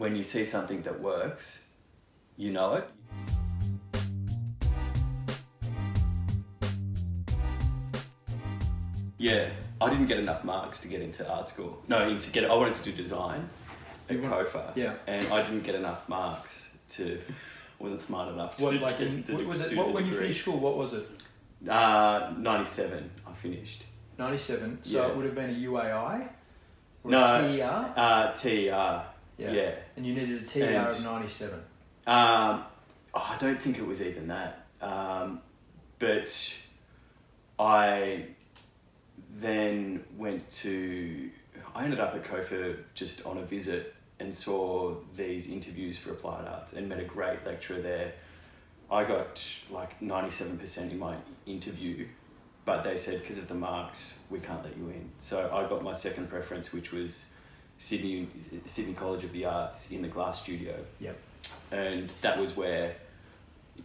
when you see something that works, you know it. Yeah, I didn't get enough marks to get into art school. No, to get I wanted to do design at COFA. yeah. And I didn't get enough marks to wasn't smart enough to, What like in, to what was it? What, the when you finished school? What was it? Uh, 97 I finished. Ninety seven. So Yeah. it would have been a UAI or No. a TER. Uh, TER. Yeah. yeah. And you needed a TER And- of ninety seven. Um, oh, I don't think it was even that. Um, but I then went to. I ended up at COFA just on a visit and saw these interviews for applied arts and met a great lecturer there. I got like 97% in my interview, but they said because of the marks, we can't let you in. So I got my second preference, which was Sydney, Sydney College of the Arts in the glass studio Yep. and that was where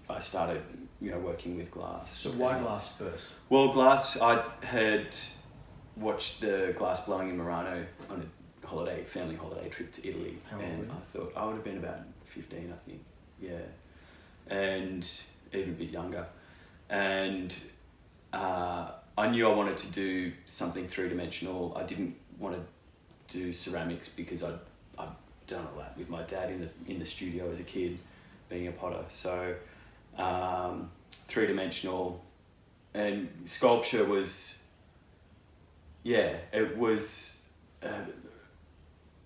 I started, you know, working with glass. So why glass first? Well, glass. I had watched the glass blowing in Murano on a holiday, family holiday trip to Italy, and? I thought I would have been about fifteen, I think. Yeah, and even a bit younger, and uh, I knew I wanted to do something three dimensional. I didn't want to do ceramics because I'd I've done all that with my dad in the in the studio as a kid, being a potter. So um, three dimensional, and sculpture was. Yeah, it was. Uh,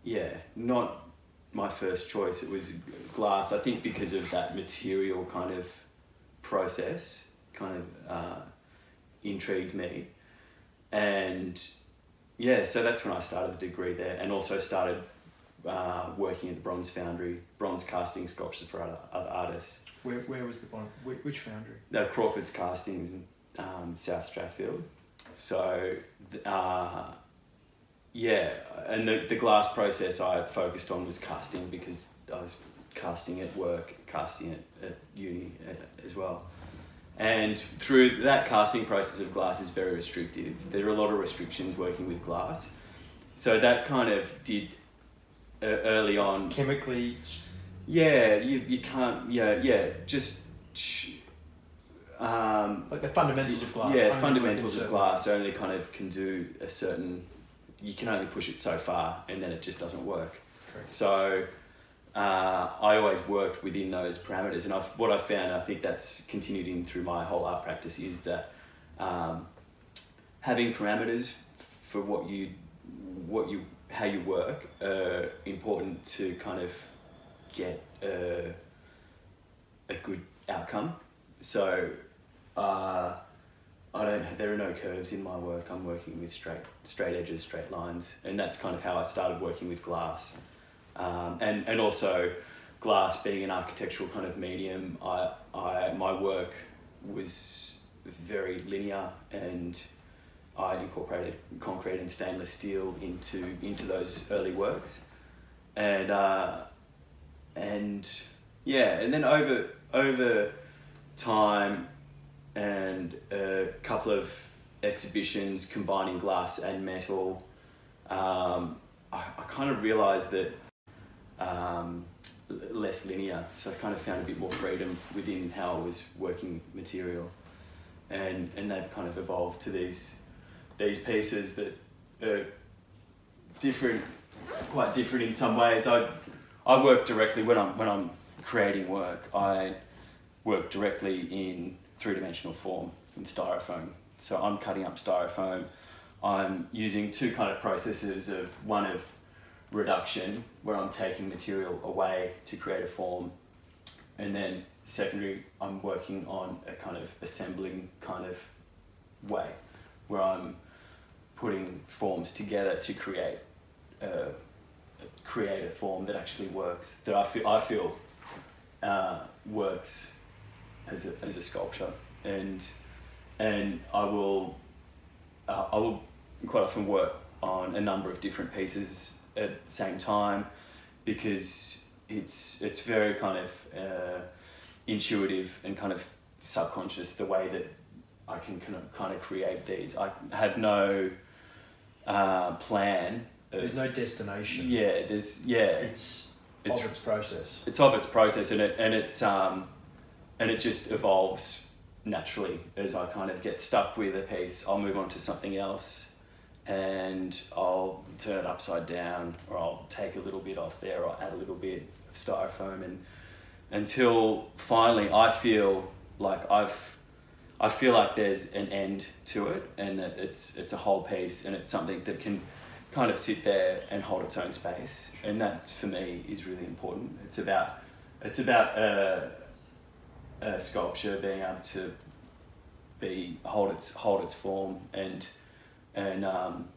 yeah, not my first choice. It was glass. I think because of that material kind of process, kind of uh, intrigued me, and yeah, so that's when I started the degree there, and also started uh, working at the Bronze Foundry, bronze casting sculptures for other, other artists. Where, where was the bond? Which, which foundry? No, Crawford's Castings in um, South Strathfield. So, uh, yeah, and the, the glass process I focused on was casting because I was casting at work, casting at, at uni uh, as well. And through that casting process of glass is very restrictive. There are a lot of restrictions working with glass. So that kind of did uh, early on Chemically. yeah, you, you can't. Yeah, yeah. Just um, Like the fundamentals of glass. Yeah, fundamentals of glass only kind of can do a certain. You can only push it so far, and then it just doesn't work. Correct. So uh, I always worked within those parameters, and I've, what I found, I think that's continued in through my whole art practice, is that um, having parameters for what you, what you, how you work, are important to kind of get a, a good outcome. So uh, I don't. There are no curves in my work. I'm working with straight, straight edges, straight lines, and that's kind of how I started working with glass. Um, and and also, glass being an architectural kind of medium, I, I my work was very linear, and I incorporated concrete and stainless steel into into those early works, and uh, and yeah, and then over over time and a couple of exhibitions combining glass and metal, um, I, I kind of realized that um, less linear. So I kind of found a bit more freedom within how I was working material, and and they've kind of evolved to these these pieces that are different, quite different in some ways. I I work directly when I'm when I'm creating work. I work directly in three dimensional form in styrofoam. So I'm cutting up styrofoam. I'm using two kind of processes of one of reduction where I'm taking material away to create a form. And then secondary I'm working on a kind of assembling kind of way where I'm putting forms together to create a, create a form that actually works that I feel I feel uh, works as a, as a sculpture. And and I will uh, I will quite often work on a number of different pieces at the same time because it's it's very kind of uh, intuitive and kind of subconscious the way that I can kind of kind of create these. I have no uh, plan. Of, There's no destination. yeah. There's yeah. It's it's of its process. it's of its process and it and it um, and it just evolves naturally as I kind of get stuck with a piece. I'll move on to something else, and I'll turn it upside down, or I'll take a little bit off there, or add a little bit of styrofoam, and until finally I feel like I've I feel like there's an end to it, and that it's it's a whole piece, and it's something that can kind of sit there and hold its own space, and that for me is really important. It's about it's about a, a sculpture being able to be hold its hold its form and and um,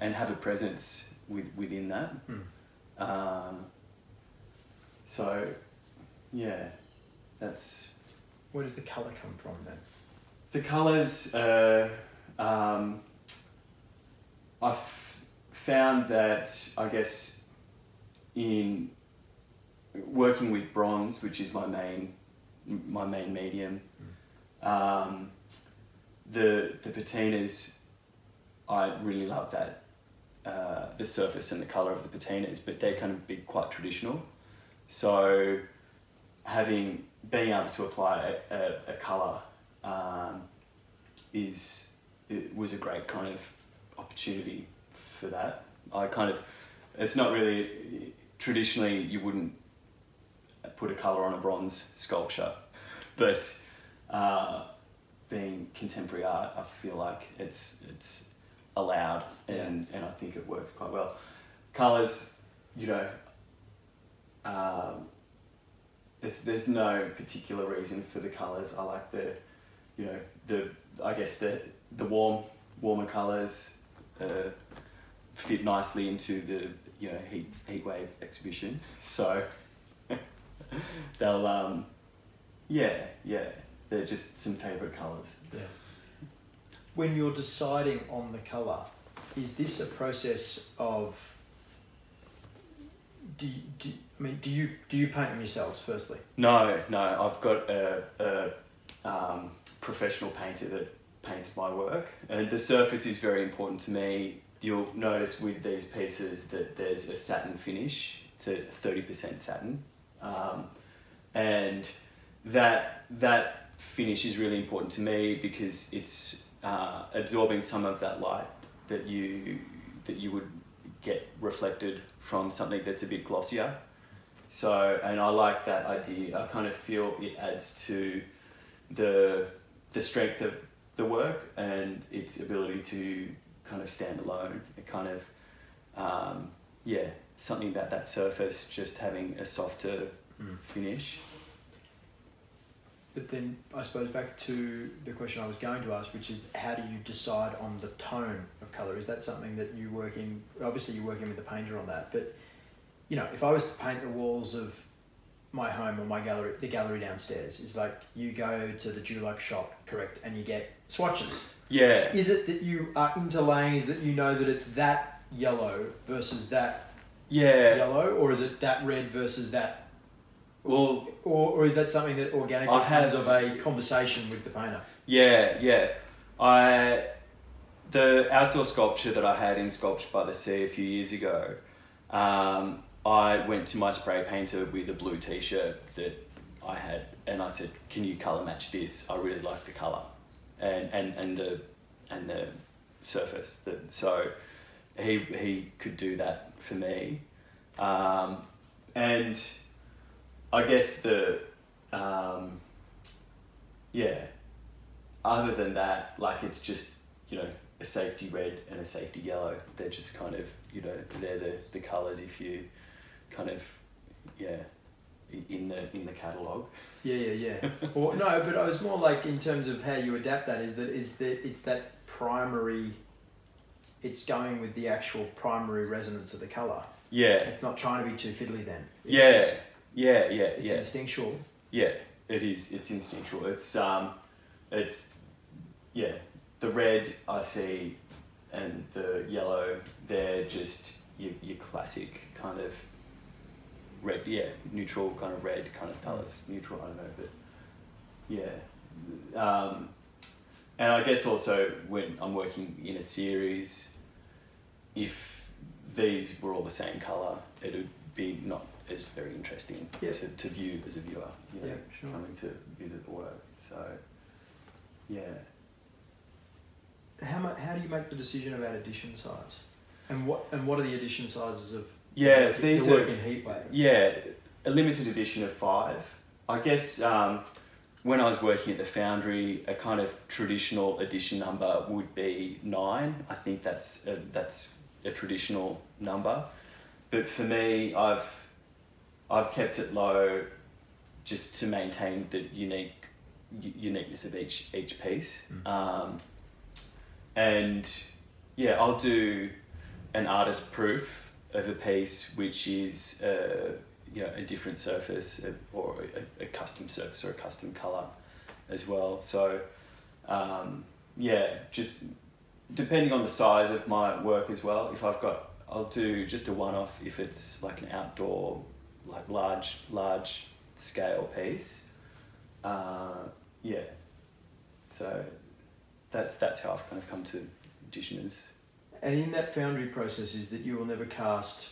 and have a presence with within that. Hmm. Um, so, yeah, that's Where does the color come from then? the colors. Uh, um, I've found that I guess in working with bronze, which is my main my main medium, um, the the patinas, I really love that uh, the surface and the color of the patinas, but they kind of be quite traditional. So having being able to apply a, a, a color um, is it was a great kind of opportunity for that. I kind of it's not really traditionally you wouldn't put a color on a bronze sculpture, but uh, being contemporary art, I feel like it's it's allowed and and I think it works quite well. Colors, you know. Um, it's, there's no particular reason for the colors. I like the, you know, the I guess the the warm warmer colors uh, fit nicely into the you know heat heat wave exhibition. So they'll um, yeah yeah they're just some favorite colors. Yeah. When you're deciding on the color, is this a process of? Do you, do I mean do you do you paint them yourselves firstly? No no I've got a, a um, professional painter that paints my work and the surface is very important to me. You'll notice with these pieces that there's a satin finish to thirty percent satin. Um, and that that finish is really important to me because it's uh, absorbing some of that light that you that you would get reflected from something that's a bit glossier. So, and I like that idea. I kind of feel it adds to the the strength of the work and its ability to kind of stand alone. It kind of, um, yeah, something about that surface just having a softer finish. But then I suppose back to the question I was going to ask, which is how do you decide on the tone of colour? Is that something that you work in? Obviously, you're working with the painter on that, but you know, if I was to paint the walls of my home or my gallery, the gallery downstairs, is like you go to the Dulux shop, correct, and you get swatches. Yeah, Is it that you are interlaying? Is that you know that it's that yellow versus that yeah. yellow, or is it that red versus that Well, or, or is that something that organically I have- of a conversation with the painter? Yeah, yeah. I the outdoor sculpture that I had in Sculpture by the Sea a few years ago. Um, I went to my spray painter with a blue T-shirt that I had, and I said, "Can you color match this? I really like the color, and and and the and the surface." That so he he could do that for me, um, and I guess the um, yeah other than that, like it's just you know a safety red and a safety yellow. They're just kind of you know they're the the colors if you kind of yeah in the in the catalog. Yeah, yeah, yeah. or no, but I was more like in terms of how you adapt that is that is that it's that primary. It's going with the actual primary resonance of the color. Yeah, It's not trying to be too fiddly. Then. It's Yeah. just- yeah, yeah, it's yeah, instinctual. yeah. It is. It's instinctual. It's um, it's yeah. The red I see, and the yellow. They're just your your classic kind of red. Yeah, neutral kind of red kind of colors. Neutral. I don't know, but yeah. Um, and I guess also when I'm working in a series, if these were all the same color, it would be not is very interesting Yeah. to, to view as a viewer. You know, Yeah, sure. coming to visit the work. So, yeah. How mu- How do you make the decision about edition size? And what and what are the edition sizes of Yeah, the these work are in Heatwave? yeah a limited edition of five. I guess um, when I was working at the foundry, a kind of traditional edition number would be nine. I think that's a, that's a traditional number, but for me, I've I've kept it low, just to maintain the unique uniqueness of each each piece. Mm. Um, and yeah, I'll do an artist proof of a piece which is uh, you know a different surface or a, a custom surface or a custom color as well. So um, yeah, just depending on the size of my work as well. If I've got, I'll do just a one off if it's like an outdoor, like large large scale piece. Uh, yeah, so that's that's how I've kind of come to editioners. And in that foundry process, is that you will never cast,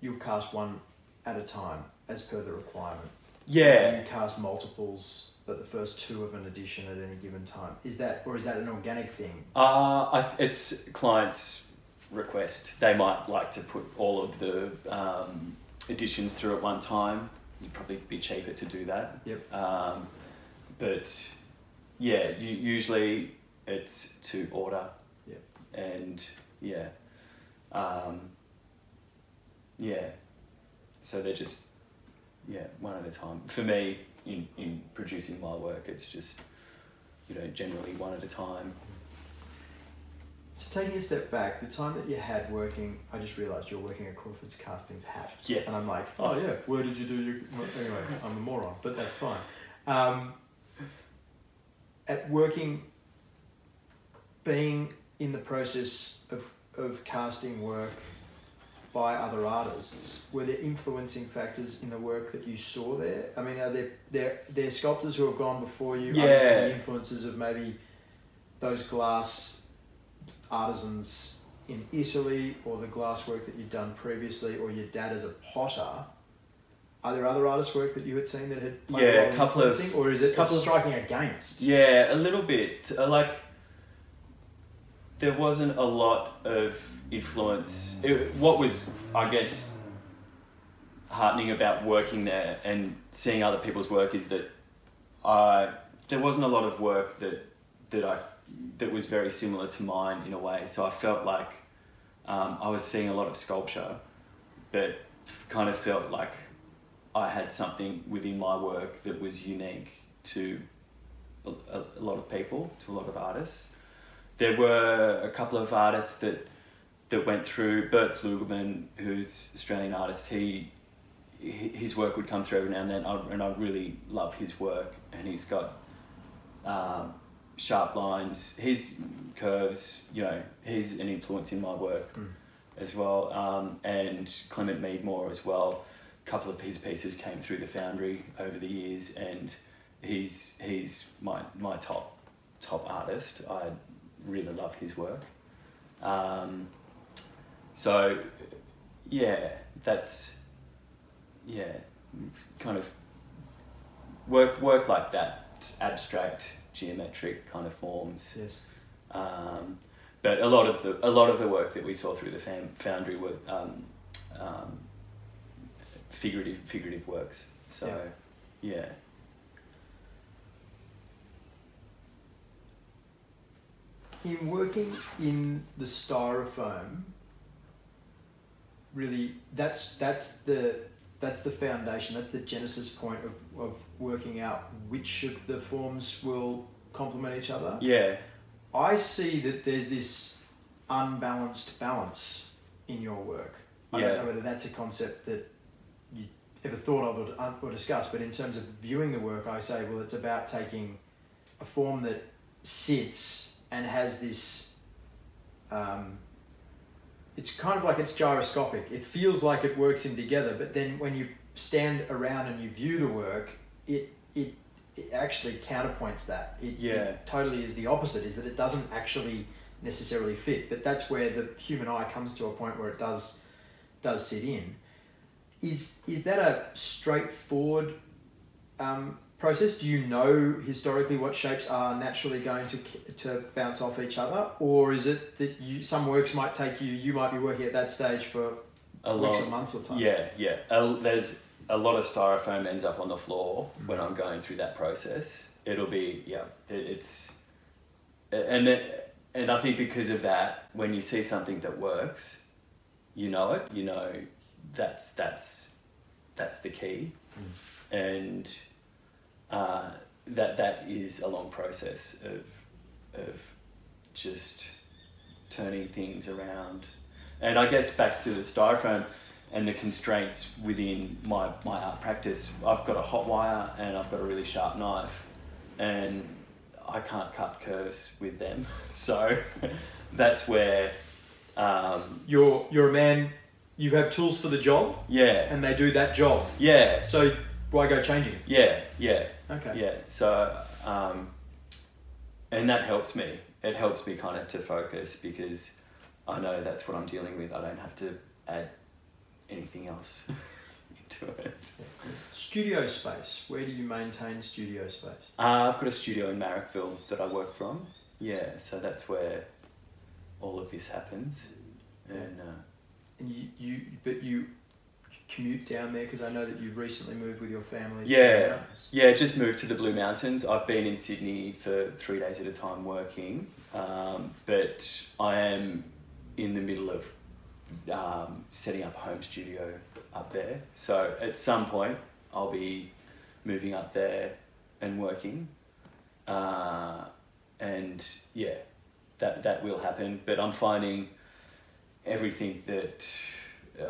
you'll cast one at a time as per the requirement. Yeah, You cast multiples, but the first two of an edition at any given time. Is that, or is that an organic thing? uh, it's clients' request. They might like to put all of the um, editions through at one time. It'd probably be cheaper to do that. Yep. Um, but yeah, you, usually it's to order. Yep. And yeah, um, yeah. So they're just yeah one at a time. For me, in in producing my work, it's just you know generally one at a time. So taking a step back, the time that you had working, I just realised you're working at Crawford's Castings hat. Yeah. And I'm like, oh yeah, where did you do your... well, Anyway, I'm a moron, but that's fine. Um, at working, being in the process of, of casting work by other artists, were there influencing factors in the work that you saw there? I mean, are there, there, there sculptors who have gone before you? Yeah. the influences of maybe those glass artisans in Italy or the glass work that you'd done previously or your dad as a potter, are there other artist work that you had seen that had played Yeah, a role a in couple of- or is it couple of- striking against? Yeah, a little bit. Uh, Like, there wasn't a lot of influence. It, what was, I guess, heartening about working there and seeing other people's work is that I there wasn't a lot of work that that I that was very similar to mine in a way. So I felt like um, I was seeing a lot of sculpture, but kind of felt like I had something within my work that was unique to a, a, lot of people, to a lot of artists. There were a couple of artists that that went through. Bert Flugelman, who's Australian artist, he his work would come through every now and then, and I really love his work. And he's got um, sharp lines, his curves. You know, he's an influence in my work Mm. as well. Um, and Clement Meadmore as well. A couple of his pieces came through the foundry over the years, and he's he's my my top top artist. I really love his work. Um, so yeah, that's yeah, kind of work work like that, abstract geometric kind of forms. Yes. Um, but a lot of the a lot of the work that we saw through the foundry were um, um, figurative figurative works. So yeah. In working in the styrofoam, really, that's that's the that's the foundation. That's the genesis point of, of working out which of the forms will complement each other. Yeah. I see that there's this unbalanced balance in your work. I Yeah. don't know whether that's a concept that you ever thought of or, or discussed, but in terms of viewing the work, I say, well, it's about taking a form that sits and has this. Um, it's kind of like it's gyroscopic. It feels like it works in together, but then when you stand around and you view the work, it it it actually counterpoints that. It, Yeah. it totally is the opposite. Is that it doesn't actually necessarily fit, but that's where the human eye comes to a point where it does does sit in. is is that a straightforward um, process? Do you know historically what shapes are naturally going to to bounce off each other, or is it that you some works might take you you might be working at that stage for A weeks lot. or months or time? Yeah, yeah. A, there's a lot of styrofoam ends up on the floor Mm. when I'm going through that process. It'll be yeah. It, it's and it, and I think because of that, when you see something that works, you know it. You know that's that's that's the key, and uh, that that is a long process of of just turning things around. And I guess back to the styrofoam and the constraints within my, my art practice, I've got a hot wire and I've got a really sharp knife, and I can't cut curves with them. So that's where, um, You're you're a man. You have tools for the job, yeah, and they do that job. yeah, So why go changing yeah, yeah, Okay. yeah. So, um, and that helps me. It helps me kind of to focus because I know that's what I'm dealing with. I don't have to add anything else into it. Studio space. Where do you maintain studio space? Uh, I've got a studio in Marrickville that I work from. Yeah, so that's where all of this happens. And uh, And you, you but you commute down there because I know that you've recently moved with your family. Yeah. yeah, just moved to the Blue Mountains. I've been in Sydney for three days at a time working, um, but I am in the middle of um, setting up a home studio up there. So at some point, I'll be moving up there and working. Uh, and yeah, that, that will happen. But I'm finding everything that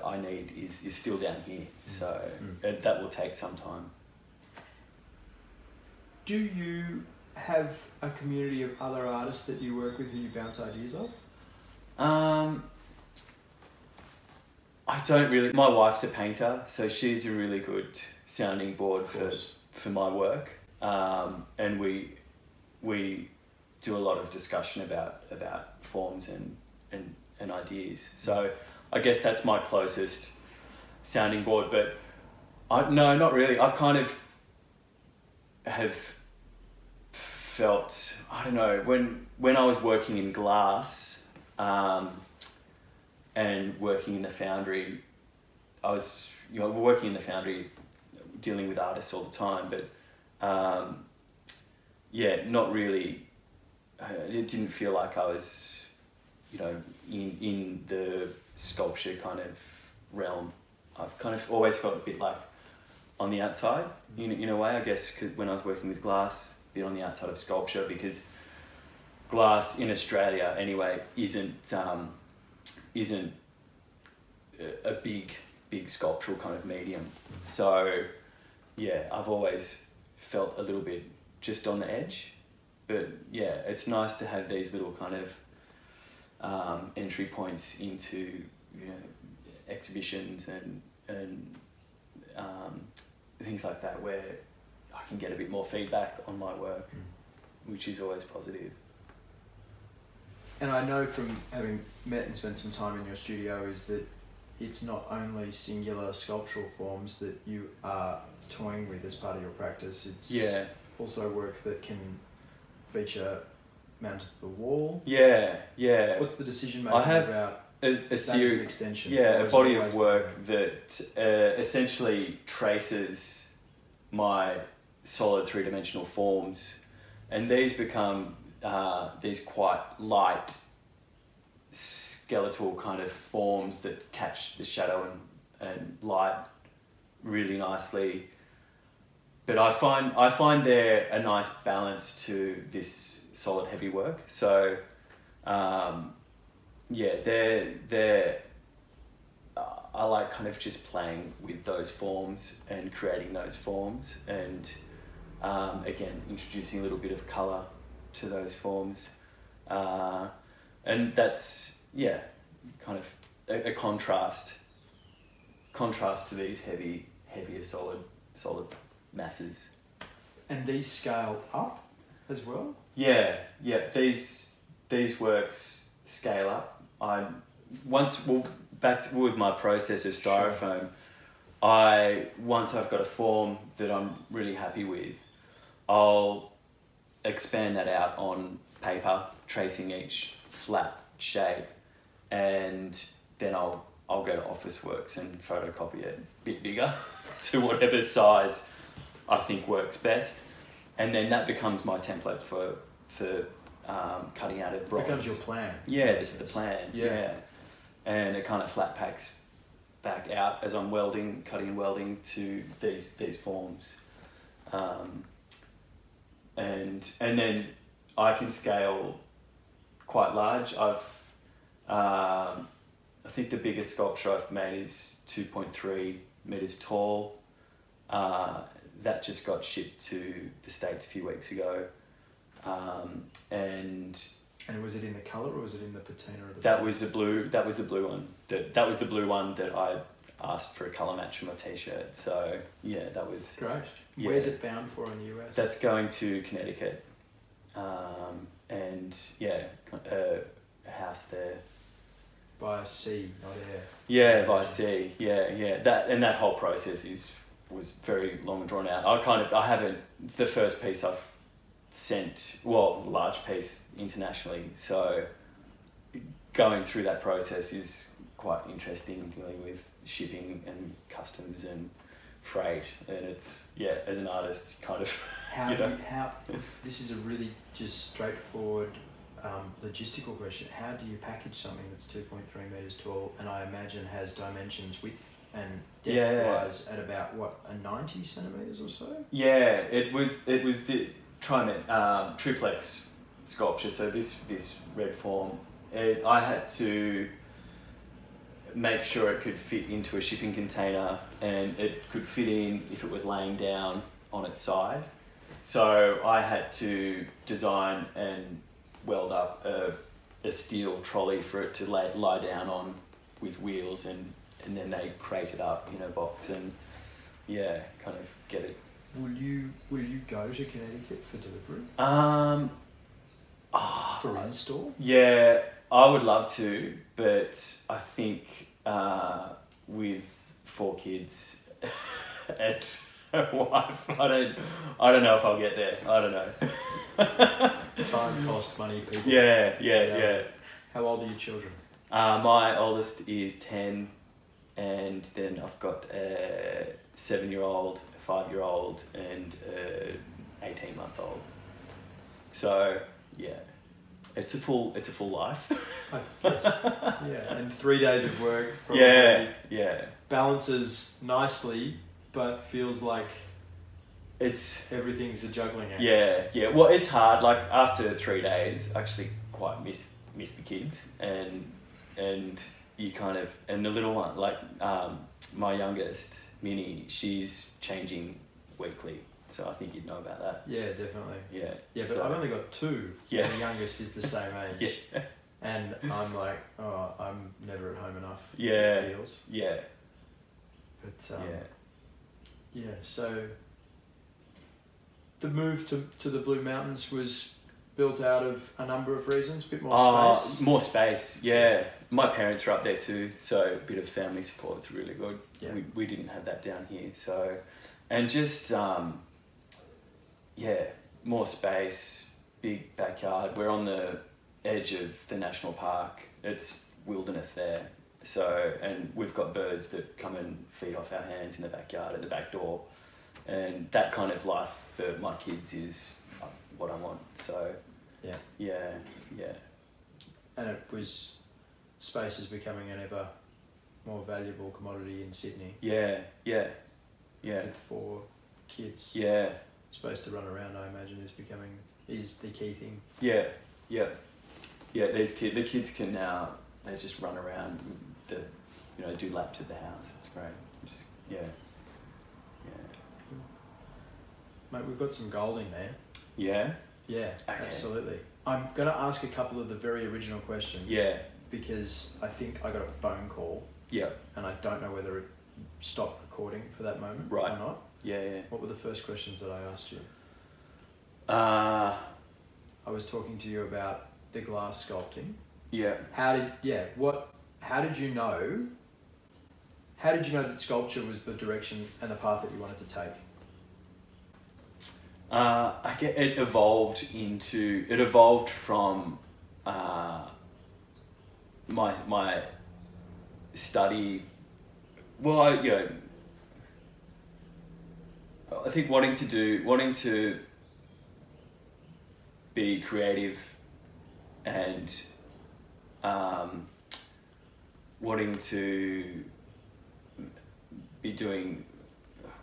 I need is, is still down here. So Mm. it, that will take some time. Do you have a community of other artists that you work with who you bounce ideas off? Um, I don't really. My wife's a painter, so she's a really good sounding board for for my work. Um, and we we do a lot of discussion about about forms and and and ideas. So I guess that's my closest sounding board. But I no, not really. I've kind of have felt I don't know when when I was working in glass um, and working in the foundry, I was you know working in the foundry, dealing with artists all the time, but um, yeah, not really. uh, It didn't feel like I was, you know, in in the sculpture kind of realm. I've kind of always felt a bit like on the outside, in, in a way, I guess, 'cause when I was working with glass, a bit on the outside of sculpture because glass in Australia, anyway, isn't um, isn't a, big big sculptural kind of medium. So, yeah, I've always felt a little bit just on the edge, but yeah, it's nice to have these little kind of um, entry points into you know exhibitions and and um, things like that where I can get a bit more feedback on my work, which is always positive. And I know from having met and spent some time in your studio is that it's not only singular sculptural forms that you are toying with as part of your practice. It's Yeah, also work that can feature mounted to the wall. yeah, yeah. What's the decision I making have about A, a that as an series, extension? yeah, a body of work that uh, essentially traces my solid three dimensional forms, and these become uh, these quite light skeletal kind of forms that catch the shadow and, and light really nicely. But I find I find there a nice balance to this solid heavy work. So um, yeah, they're they're. I like kind of just playing with those forms and creating those forms, and um, again introducing a little bit of color to those forms, uh, and that's yeah, kind of a, a contrast. Contrast to these heavy, heavier solid, solid masses. And these scale up as well? Yeah, yeah. These these works scale up. I once well back to, with my process of styrofoam. I once I've got a form that I'm really happy with, I'll expand that out on paper, tracing each flat shape, and then I'll I'll go to Officeworks and photocopy it a bit bigger to whatever size I think works best, and then that becomes my template for for um, cutting out of bronze. Becomes your plan. Yeah, that's the plan. Yeah. Yeah. And it kind of flat packs back out as I'm welding, cutting and welding to these these forms. Um, and and then I can scale quite large. I've um, I think the biggest sculpture I've made is two point three meters tall. Uh, that just got shipped to the states a few weeks ago, um, and And was it in the colour or was it in the patina the that was the blue. That was the blue one. That that was the blue one that I asked for a color match for my t-shirt. So yeah, that was Great. Yeah. Where's it bound for in the US? that's going to Connecticut, um, and yeah, a, a house there. By sea, not air. Yeah, by sea. Yeah, yeah. That and that whole process is was very long and drawn out. I kind of I haven't. It's the first piece I've sent. Well, large piece internationally. So going through that process is quite interesting, dealing with shipping and customs and freight. And it's yeah, as an artist, kind of How, You do know. you, how, this is a really just straightforward um, logistical question. How do you package something that's 2.3 metres tall and I imagine has dimensions width and depth Yeah. wise at about what, a 90 centimetres or so? Yeah, it was it was the Trimet um, triplex sculpture. So this this red form, it, I had to make sure it could fit into a shipping container and it could fit in if it was laying down on its side. So I had to design and weld up a, a steel trolley for it to lay, lie down on with wheels and, and then they crate it up in a box and yeah, kind of get it Will you will you go to Connecticut for delivery? Um, ah, For install? yeah, I would love to, but I think uh, with four kids and a wife, I don't, I don't know if I'll get there. I don't know. Time, cost, money, people. Yeah, yeah, Yeah. yeah. How old are your children? Uh, my oldest is ten, and then I've got a seven-year-old, a five-year-old, and a eighteen-month-old. So yeah, it's a full, it's a full life. Oh, yeah, and three days of work. Probably Yeah, yeah. Balances nicely, but feels like It's everything's a juggling act. yeah, yeah. Well, it's hard. Like after three days, I actually quite miss miss the kids, and and you kind of and the little one, like um, my youngest, Minnie, she's changing weekly. So I think you'd know about that. Yeah, definitely. Yeah. Yeah, but so- I've only got two. Yeah. The youngest is the same age. Yeah. And I'm like, oh, I'm never at home enough. Yeah. It feels. Yeah. But um, yeah. yeah, so the move to, to the Blue Mountains was built out of a number of reasons, a bit more Uh, space. more space, yeah. My parents are up there too, so a bit of family support's really good. Yeah. We, we didn't have that down here, so and just um, yeah, more space, big backyard. We're on the edge of the national park. It's wilderness there, so and we've got birds that come and feed off our hands in the backyard at the back door, and that kind of life for my kids is uh, what I want. So Yeah. yeah, yeah. And it was space is becoming an ever more valuable commodity in Sydney. Yeah, yeah, yeah, And for kids, yeah, space to run around, I imagine, is becoming is the key thing. yeah, yeah, yeah. These kid, the kids can now they just run around, the, you know, do laps at the house. It's great. Just yeah, yeah, Mate, we've got some gold in there. yeah, Yeah, Okay. absolutely. I'm going to ask a couple of the very original questions. yeah, Because I think I got a phone call yeah, and I don't know whether it stopped recording for that moment Right. or not. Yeah, yeah. What were the first questions that I asked you? Uh, I was talking to you about the glass sculpting. yeah. How did yeah, what how did you know How did you know that sculpture was the direction and the path that you wanted to take? Uh, I get it evolved into it evolved from uh, my my study. Well, I, you know, I think wanting to do wanting to be creative and um, wanting to be doing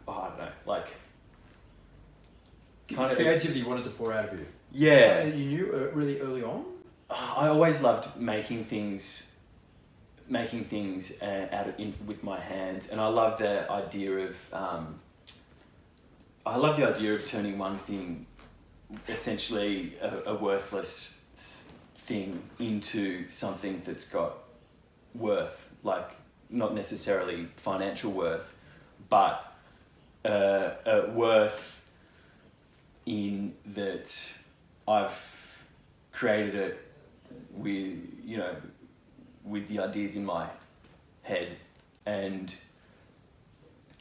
oh, I don't know like kind of Creativity wanted to pour out of you. yeah Something you knew uh, really early on. I always loved making things, making things uh, out of in, with my hands, and I love the idea of. Um, I love the idea of turning one thing, essentially a, a worthless thing, into something that's got worth, like not necessarily financial worth, but uh, worth in that I've created it with you know with the ideas in my head. And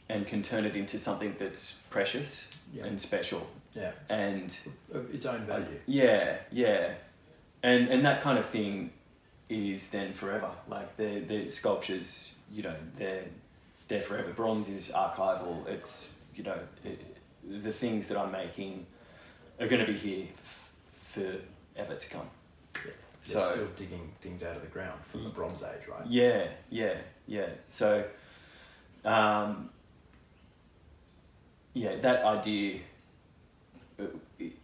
and can turn it into something that's precious Yeah. and special Yeah. and Of its own value. yeah yeah and and that kind of thing is then forever like the the sculptures you know they're they're forever bronze is archival it's you know it, the things that i'm making are going to be here f- forever to come They're so still digging things out of the ground from the Bronze Age, right? yeah, yeah, yeah. So, um, yeah, that idea. uh,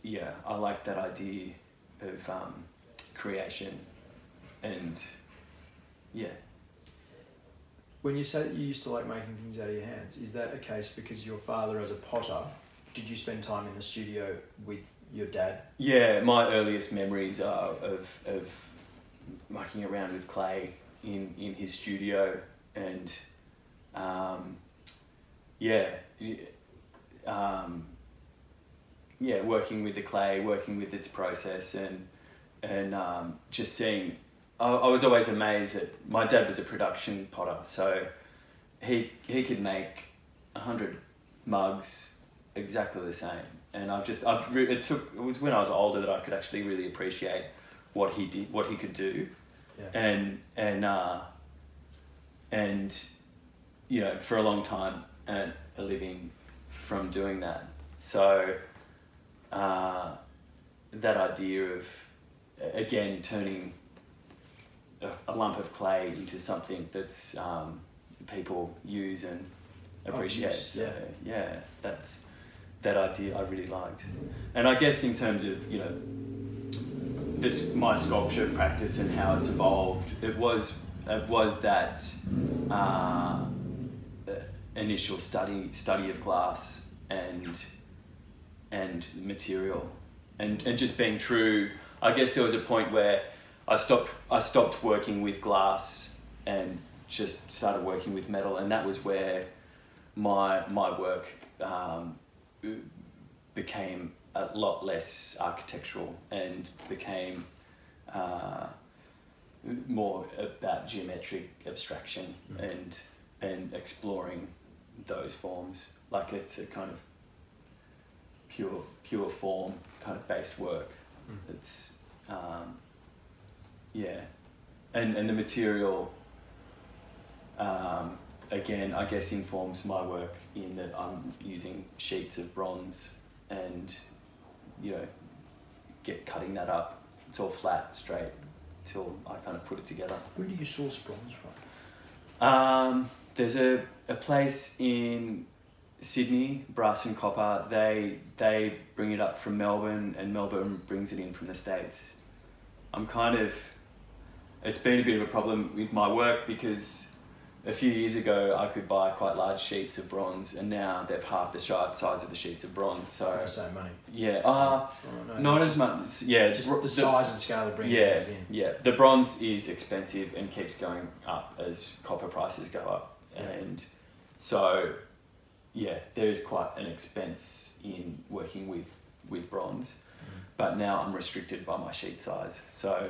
Yeah, I like that idea of um, creation, and yeah, When you say that you used to like making things out of your hands, is that a case because your father, as a potter, did you spend time in the studio with your dad? yeah. My earliest memories are of of mucking around with clay in in his studio, and um, yeah, um, yeah, working with the clay, working with its process, and and um, just seeing. I, I was always amazed that my dad was a production potter, so he he could make a hundred mugs exactly the same, and I've just I've re- it took it was when I was older that I could actually really appreciate what he did, what he could do, Yeah. and and uh, and you know for a long time earned a living from doing that. So uh, that idea of again turning a, lump of clay into something that's um, people use and appreciate. use, yeah. So, yeah, that's that idea I really liked, and I guess in terms of you know this my sculpture practice and how it's evolved, it was it was that uh, initial study study of glass and and material and and just being true. I guess there was a point where I stopped I stopped working with glass and just started working with metal, and that was where my my work um, became a lot less architectural and became uh, more about geometric abstraction Mm. and and exploring those forms. Like it's a kind of pure pure form kind of based work. Mm. It's um, yeah, and and the material um, again I guess informs my work in that I'm using sheets of bronze and you know get cutting that up. It's all flat, straight, till I kind of put it together. Where do you source bronze from? Um, there's a, a place in Sydney, Brass and Copper. They they bring it up from Melbourne, and Melbourne brings it in from the states. I'm kind of. It's been a bit of a problem with my work because a few years ago I could buy quite large sheets of bronze, and now they've halved the size of the sheets of bronze. For So the same money. yeah, uh, Oh, no, not as much. Yeah, Just bro- the size and scale of bringing yeah, things in. yeah. The bronze is expensive and keeps going up as copper prices go up, Yeah. and so yeah, there is quite an expense in working with with bronze. But now I'm restricted by my sheet size, so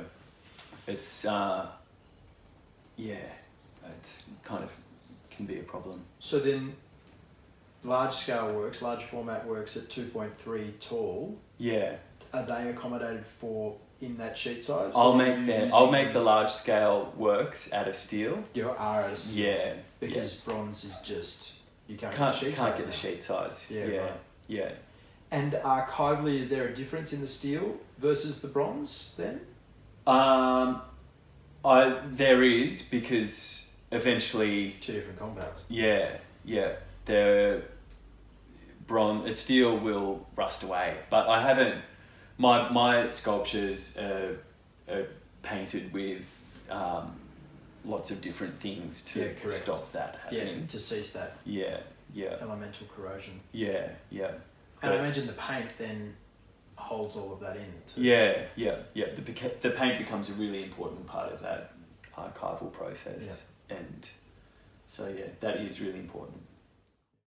it's uh, yeah, it's kind of can be a problem. So then, large scale works, large format works at two point three tall. Yeah, Are they accommodated for in that sheet size? I'll make you the I'll make the large scale works out of steel. You are at a steel, Yeah, because bronze is just you can't, can't get the sheet can't size get the sheet size. Yeah, Yeah, right. yeah. And archivally, is there a difference in the steel versus the bronze then? Um, I there is because eventually, Two different compounds. yeah, yeah, the bronze steel will rust away. But I haven't. My my sculptures are, are painted with um, lots of different things to Yeah, correct. stop that Yeah, happening. to cease that Yeah, yeah, elemental corrosion. yeah, yeah. And I imagine the paint then holds all of that in. Too. Yeah, yeah, yeah. The, the paint becomes a really important part of that archival process. And so, yeah, that is really important.